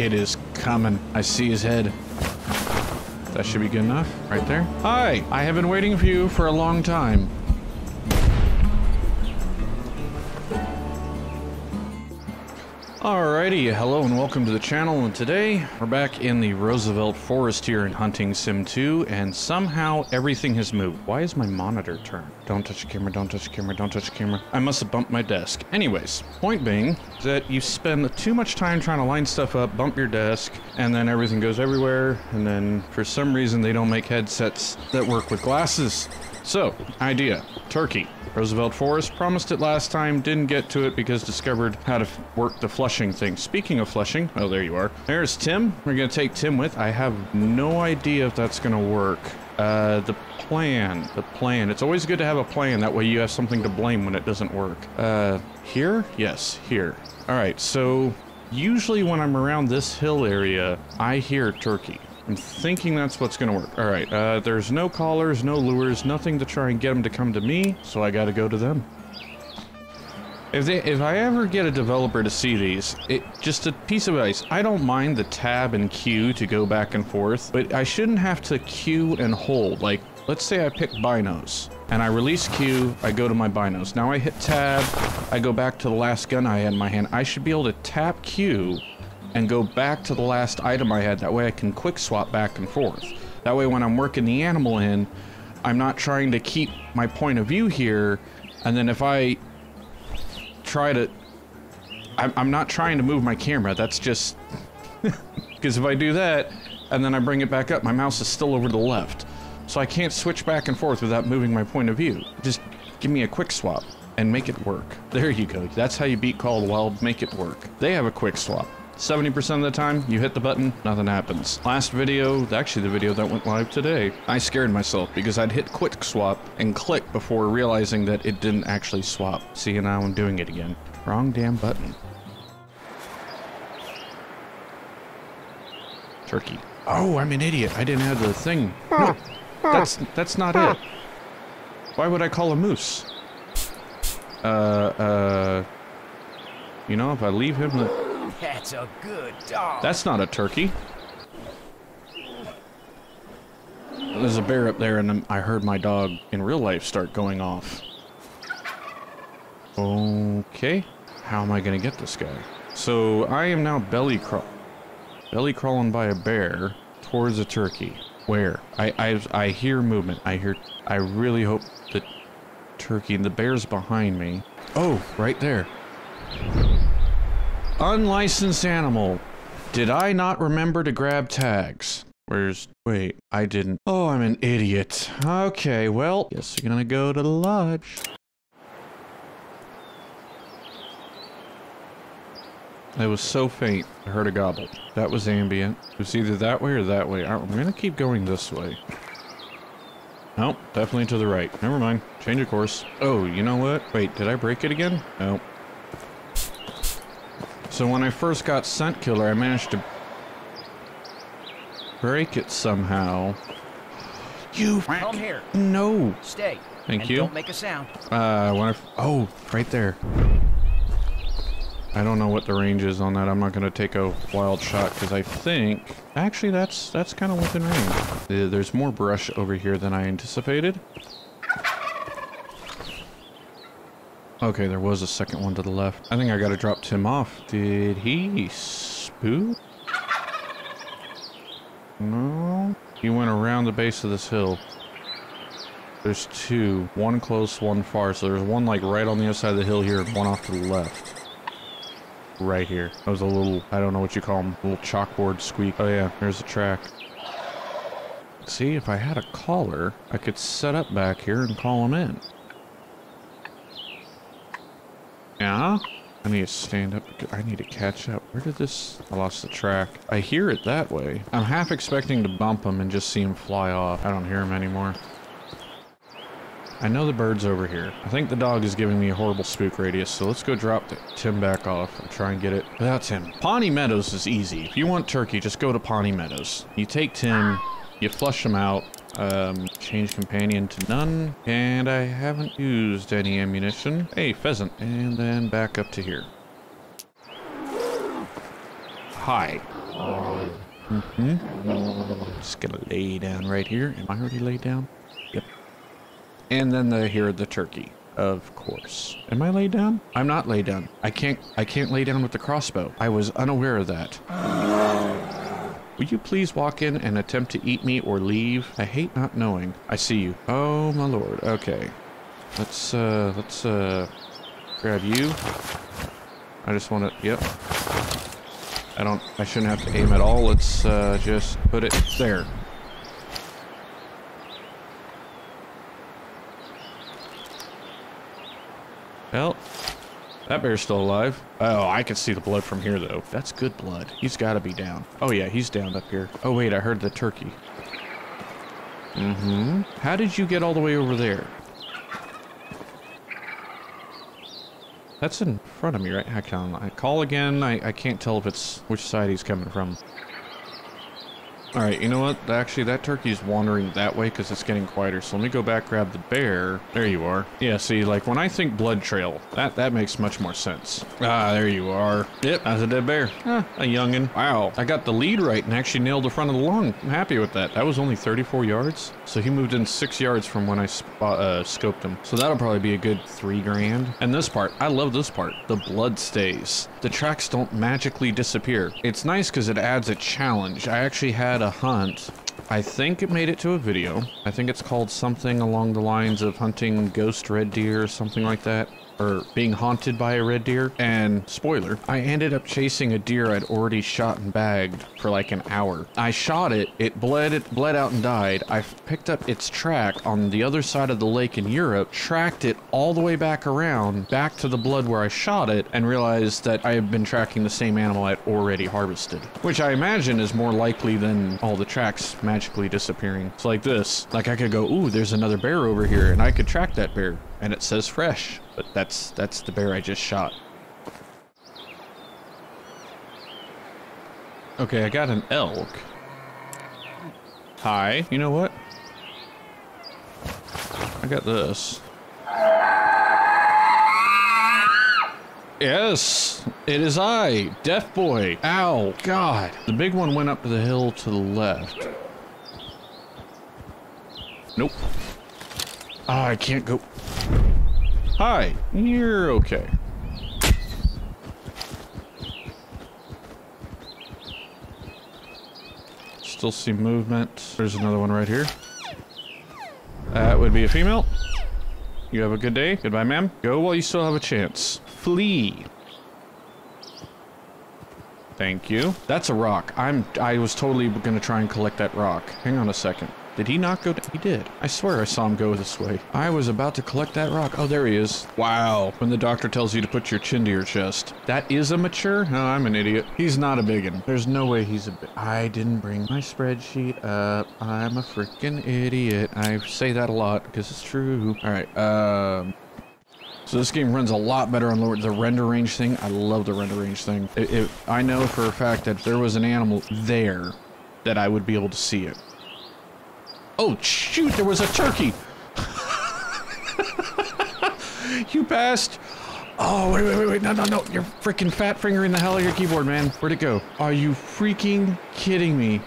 It is coming. I see his head. That should be good enough, right there. Hi, I have been waiting for you for a long time. Alrighty, hello and welcome to the channel, and today we're back in the Roosevelt Forest here in Hunting Sim 2, and somehow everything has moved. Why is my monitor turned? Don't touch the camera, don't touch the camera, don't touch the camera. I must have bumped my desk. Anyways, point being that you spend too much time trying to line stuff up, bump your desk, and then everything goes everywhere, and then for some reason they don't make headsets that work with glasses. So, idea, turkey. Roosevelt Forest promised it last time, didn't get to it because discovered how to work the flushing thing. Speaking of flushing, oh, there you are. There's Tim. We're gonna take Tim with. I have no idea if that's gonna work. Uh, the plan, the plan. It's always good to have a plan. That way you have something to blame when it doesn't work. Uh, here? Yes, here. All right, so usually when I'm around this hill area, I hear turkey. I'm thinking that's what's gonna work. All right, uh, there's no callers, no lures, nothing to try and get them to come to me, so I gotta go to them. If they, if I ever get a developer to see these, it just a piece of advice. I don't mind the tab and Q to go back and forth, but I shouldn't have to Q and hold. Like, let's say I pick binos, and I release Q, I go to my binos. Now I hit tab, I go back to the last gun I had in my hand. I should be able to tap Q and go back to the last item I had. That way I can quick swap back and forth. That way when I'm working the animal in, I'm not trying to keep my point of view here, and then if I try to... I'm, I'm not trying to move my camera, that's just... Because if I do that, and then I bring it back up, my mouse is still over to the left. So I can't switch back and forth without moving my point of view. Just give me a quick swap and make it work. There you go. That's how you beat Call of the Wild, make it work. They have a quick swap. 70% of the time, you hit the button, nothing happens. Last video, actually the video that went live today, I scared myself because I'd hit quick swap and click before realizing that it didn't actually swap. See, now I'm doing it again. Wrong damn button. Turkey. Oh, I'm an idiot. I didn't have the thing. No, that's, that's not it. Why would I call a moose? Uh, uh... You know, if I leave him the... That's a good dog. That's not a turkey. There's a bear up there, and I heard my dog in real life start going off. Okay. How am I going to get this guy? So I am now belly crawl, belly crawling by a bear towards a turkey. Where? I, I I hear movement. I hear. I really hope the turkey and the bear's behind me. Oh, right there. Unlicensed animal. Did I not remember to grab tags? Where's... Wait, I didn't. Oh, I'm an idiot. Okay, well, guess you're gonna go to the lodge. It was so faint, I heard a gobble. That was ambient. It was either that way or that way. I'm gonna keep going this way. Nope, definitely to the right. Never mind. Change of course. Oh, you know what? Wait, did I break it again? Nope. So when I first got Scent Killer, I managed to break it somehow. You Come here. no. Stay. Thank and you. Don't make a sound. Uh, when I f oh, right there. I don't know what the range is on that. I'm not gonna take a wild shot because I think actually that's that's kind of within range. Uh, There's more brush over here than I anticipated. Okay, there was a second one to the left. I think I gotta drop Tim off. Did he spook? No. He went around the base of this hill. There's two. One close, one far. So there's one like right on the other side of the hill here and one off to the left. Right here. That was a little, I don't know what you call them, little chalkboard squeak. Oh yeah, there's the track. See, if I had a caller, I could set up back here and call him in. Yeah? I need to stand up. I need to catch up. Where did this... I lost the track. I hear it that way. I'm half expecting to bump him and just see him fly off. I don't hear him anymore. I know the bird's over here. I think the dog is giving me a horrible spook radius, so let's go drop Tim back off and try and get it without Tim. Pawnee Meadows is easy. If you want turkey, just go to Pawnee Meadows. You take Tim, you flush him out, um, change companion to none, and I haven't used any ammunition. Hey, pheasant, and then back up to here. Hi. Mm-hmm. Just gonna lay down right here. Am I already laid down? Yep. And then the here the turkey. Of course. Am I laid down? I'm not laid down. I can't I can't lay down with the crossbow. I was unaware of that. Will you please walk in and attempt to eat me or leave? I hate not knowing. I see you. Oh my lord. Okay. Let's uh let's uh grab you. I just want to yep. I don't I shouldn't have to aim at all. Let's uh just put it there. Well, that bear's still alive. Oh, I can see the blood from here, though. That's good blood. He's got to be down. Oh, yeah, he's down up here. Oh, wait, I heard the turkey. Mm-hmm. How did you get all the way over there? That's in front of me, right? I can I call again. I, I can't tell if it's which side he's coming from. All right, you know what? Actually, that turkey's wandering that way because it's getting quieter. So let me go back, grab the bear. There you are. Yeah, see, like when I think blood trail, that that makes much more sense. Ah, there you are. Yep, that's a dead bear. Huh, a youngin. Wow, I got the lead right and actually nailed the front of the lung. I'm happy with that. That was only 34 yards. So he moved in six yards from when I spot, uh, scoped him. So that'll probably be a good three grand. And this part, I love this part. The blood stays. The tracks don't magically disappear. It's nice because it adds a challenge. I actually had a hunt. I think it made it to a video. I think it's called something along the lines of hunting ghost red deer or something like that or being haunted by a red deer. And spoiler, I ended up chasing a deer I'd already shot and bagged for like an hour. I shot it, it bled, it bled out and died. I picked up its track on the other side of the lake in Europe, tracked it all the way back around, back to the blood where I shot it, and realized that I had been tracking the same animal I'd already harvested. Which I imagine is more likely than all the tracks magically disappearing. It's like this. Like I could go, ooh, there's another bear over here, and I could track that bear and it says fresh, but that's that's the bear I just shot. Okay, I got an elk. Hi, you know what? I got this. Yes, it is I, Deaf Boy. Ow, God. The big one went up to the hill to the left. Nope. Oh, I can't go. Hi, you're okay. Still see movement. There's another one right here. That would be a female. You have a good day. Goodbye, ma'am. Go while you still have a chance. Flee. Thank you. That's a rock. I'm. I was totally gonna try and collect that rock. Hang on a second. Did he not go? He did. I swear I saw him go this way. I was about to collect that rock. Oh, there he is. Wow. When the doctor tells you to put your chin to your chest. That is a mature? No, I'm an idiot. He's not a biggin. There's no way he's a big... I didn't bring my spreadsheet up. I'm a freaking idiot. I say that a lot because it's true. All right. Um... So this game runs a lot better on the render range thing. I love the render range thing. It, it, I know for a fact that there was an animal there, that I would be able to see it. Oh, shoot, there was a turkey. you passed. Oh, wait, wait, wait, wait. No, no, no. You're freaking fat fingering the hell out of your keyboard, man. Where'd it go? Are you freaking kidding me?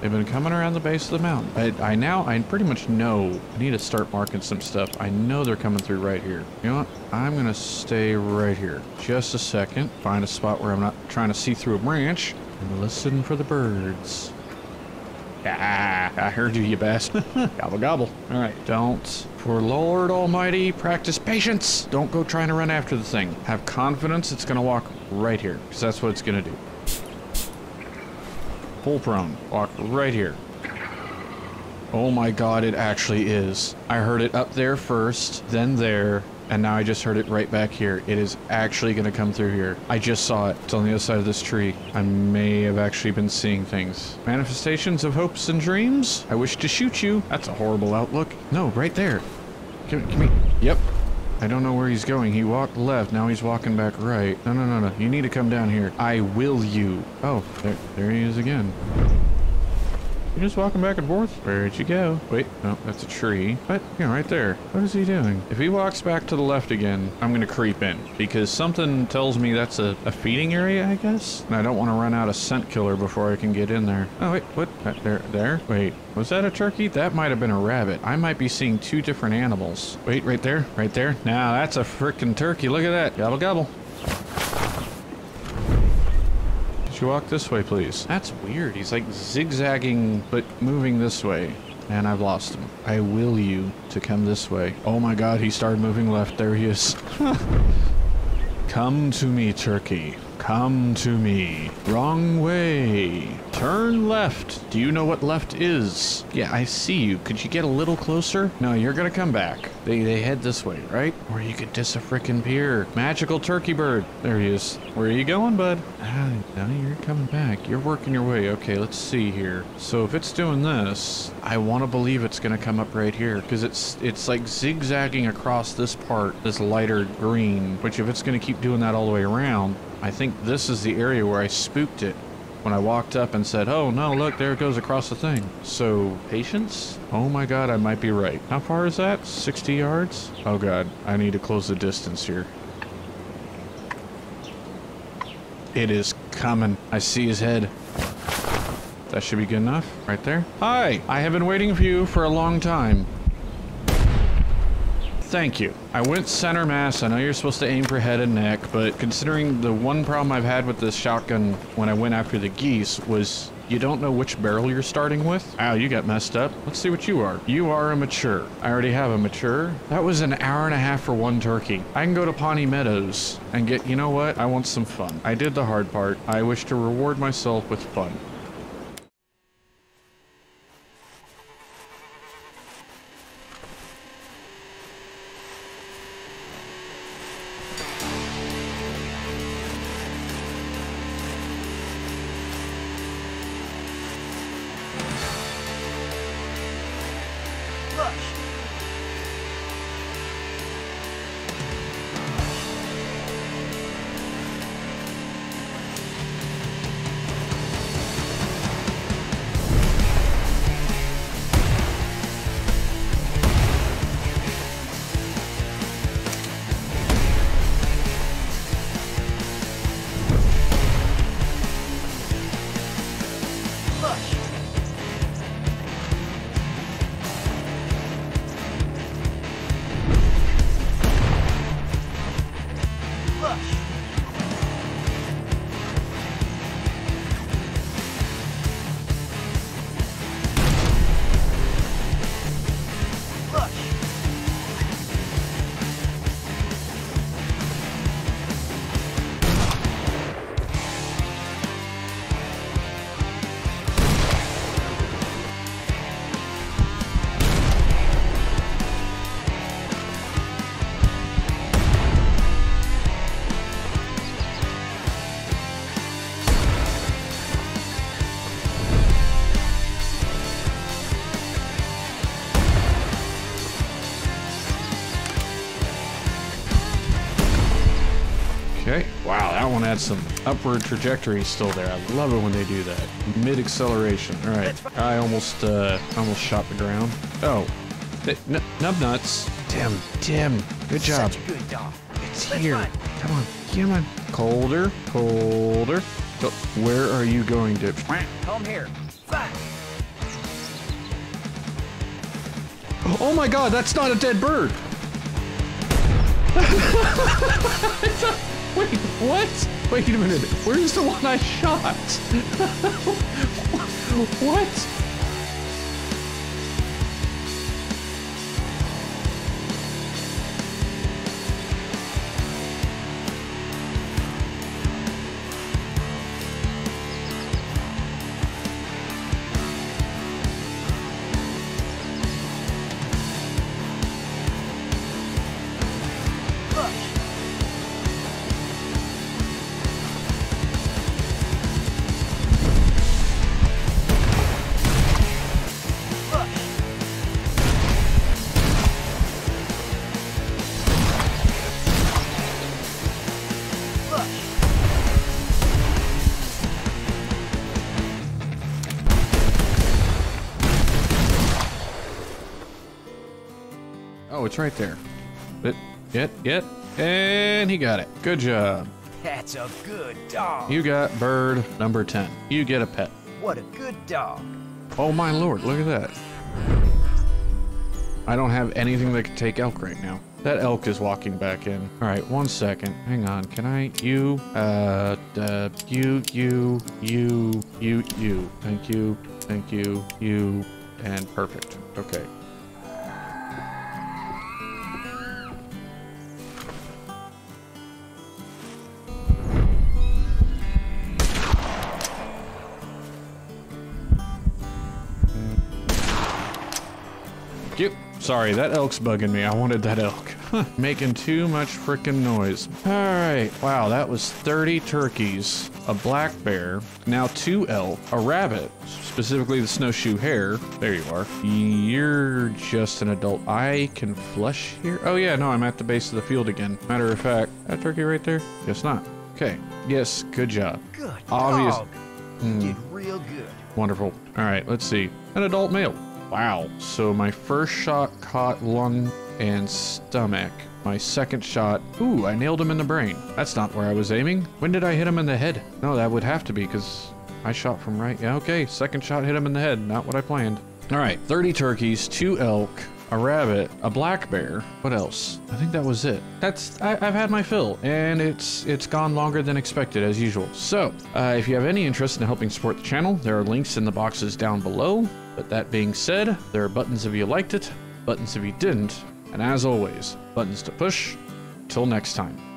They've been coming around the base of the mountain. I, I now, I pretty much know. I need to start marking some stuff. I know they're coming through right here. You know what? I'm going to stay right here. Just a second. Find a spot where I'm not trying to see through a branch. And listen for the birds. Ah, I heard you, you bastard. gobble, gobble. All right, don't. For Lord Almighty, practice patience. Don't go trying to run after the thing. Have confidence it's going to walk right here, because that's what it's going to do. Full prone. Walk right here. Oh my god, it actually is. I heard it up there first, then there, and now I just heard it right back here. It is actually going to come through here. I just saw it. It's on the other side of this tree. I may have actually been seeing things. Manifestations of hopes and dreams? I wish to shoot you. That's a horrible outlook. No, right there. Come, here. Yep. I don't know where he's going. He walked left. Now he's walking back right. No, no, no, no. You need to come down here. I will you. Oh, there, there he is again. 'Cause I swear I saw him go this way. I, I know they're coming through right here. there he is again. I will you. Oh, there, there he is again. I will you. Oh, there, there he is again. I will you. Oh, there he is again. I will you. Oh, there he is again. I will you. Oh, there, there he is again. You just walking back and forth? Where'd you go? Wait, no, that's a tree. What? Yeah, right there. What is he doing? If he walks back to the left again, I'm gonna creep in because something tells me that's a, a feeding area, I guess. And I don't want to run out of scent killer before I can get in there. Oh wait, what? Uh, there, there. Wait, was that a turkey? That might have been a rabbit. I might be seeing two different animals. Wait, right there, right there. Now that's a frickin' turkey. Look at that. Gobble gobble. You walk this way, please? That's weird. He's like zigzagging, but moving this way. And I've lost him. I will you to come this way. Oh my god, he started moving left. There he is. come to me, turkey. Come to me. Wrong way. Turn left. Do you know what left is? Yeah, I see you. Could you get a little closer? No, you're gonna come back. They, they head this way, right? Or you could dis a frickin' pier. Magical turkey bird. There he is. Where are you going, bud? Ah, no, you're coming back. You're working your way. Okay, let's see here. So if it's doing this, I want to believe it's gonna come up right here because it's it's like zigzagging across this part, this lighter green. Which if it's gonna keep doing that all the way around, I think this is the area where I spooked it when I walked up and said, oh no, look, there it goes across the thing. So, patience? Oh my god, I might be right. How far is that? 60 yards? Oh god, I need to close the distance here. It is coming. I see his head. That should be good enough. Right there. Hi! I have been waiting for you for a long time. Thank you. I went center mass. I know you're supposed to aim for head and neck, but considering the one problem I've had with this shotgun when I went after the geese was you don't know which barrel you're starting with. Ow, you got messed up. Let's see what you are. You are a mature. I already have a mature. That was an hour and a half for one turkey. I can go to Pawnee Meadows and get, you know what? I want some fun. I did the hard part. I wish to reward myself with fun. Okay. Wow, that one had some upward trajectory still there. I love it when they do that. Mid acceleration. All right. I almost uh almost shot the ground. Oh. N- nub nuts. Tim, Tim. Good job. Such a good dog. It's here. Come on. Come on. Colder. Colder. So, where are you going to? Come here. Fine. Oh my god, that's not a dead bird. Wait, what? Wait a minute. Where's the one I shot? what? It's right there. It, it, it, and he got it. Good job. That's a good dog. You got bird number 10. You get a pet. What a good dog. Oh my lord, look at that. I don't have anything that can take elk right now. That elk is walking back in. All right, one second. Hang on. Can I? You, uh, uh, you, you, you, you, you. Thank you, thank you, you, and perfect. Okay. Sorry, that elk's bugging me. I wanted that elk. Making too much freaking noise. All right. Wow, that was 30 turkeys, a black bear, now two elk, a rabbit, specifically the snowshoe hare. There you are. You're just an adult. I can flush here. Oh, yeah, no, I'm at the base of the field again. Matter of fact, that turkey right there? Guess not. Okay. Yes, good job. Good Obvious- dog. You did real good. Hmm, wonderful. All right, let's see. An adult male. Wow. So my first shot caught lung and stomach. My second shot, ooh, I nailed him in the brain. That's not where I was aiming. When did I hit him in the head? No, that would have to be because I shot from right. Yeah, okay. Second shot hit him in the head. Not what I planned. All right, 30 turkeys, two elk, a rabbit, a black bear. What else? I think that was it. That's I, I've had my fill, and it's it's gone longer than expected as usual. So, uh, if you have any interest in helping support the channel, there are links in the boxes down below. But that being said, there are buttons if you liked it, buttons if you didn't, and as always, buttons to push. Till next time.